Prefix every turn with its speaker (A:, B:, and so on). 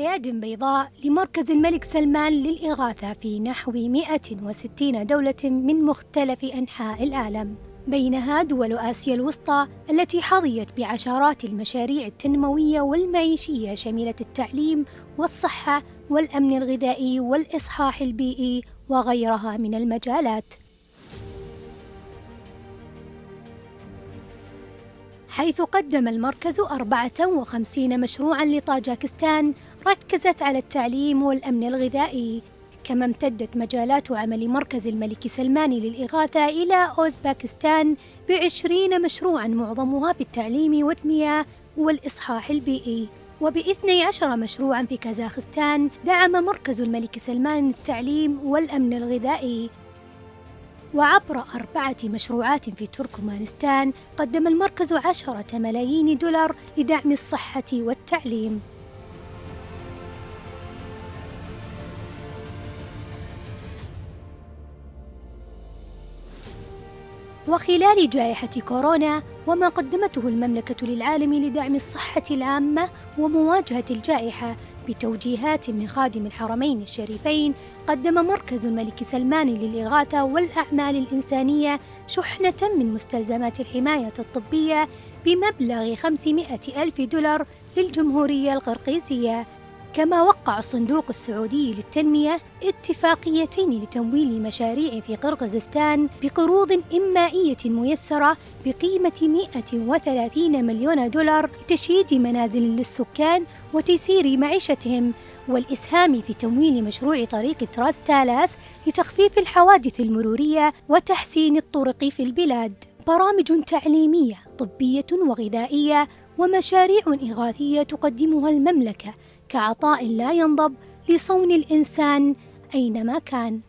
A: أياد بيضاء لمركز الملك سلمان للإغاثة في نحو 160 دولة من مختلف أنحاء العالم. بينها دول آسيا الوسطى التي حظيت بعشرات المشاريع التنموية والمعيشية شميلة التعليم والصحة والأمن الغذائي والإصحاح البيئي وغيرها من المجالات. حيث قدم المركز 54 مشروعا لطاجكستان ركزت على التعليم والأمن الغذائي. كما امتدت مجالات عمل مركز الملك سلمان للإغاثة إلى أوزباكستان بعشرين مشروعا معظمها في التعليم والمياه والإصحاح البيئي. وباثني عشر مشروعا في كازاخستان دعم مركز الملك سلمان التعليم والأمن الغذائي. وعبر أربعة مشروعات في تركمانستان قدم المركز عشرة ملايين دولار لدعم الصحة والتعليم. وخلال جائحة كورونا وما قدمته المملكة للعالم لدعم الصحة العامة ومواجهة الجائحة بتوجيهات من خادم الحرمين الشريفين قدم مركز الملك سلمان للإغاثة والأعمال الإنسانية شحنة من مستلزمات الحماية الطبية بمبلغ 500 ألف دولار للجمهورية القرقيزية كما وقع الصندوق السعودي للتنمية اتفاقيتين لتمويل مشاريع في قرغيزستان بقروض إمائية ميسرة بقيمة 130 مليون دولار لتشييد منازل للسكان وتيسير معيشتهم والإسهام في تمويل مشروع طريق تراس تالاس لتخفيف الحوادث المرورية وتحسين الطرق في البلاد. برامج تعليمية طبية وغذائية ومشاريع إغاثية تقدمها المملكة كعطاء لا ينضب لصون الإنسان أينما كان.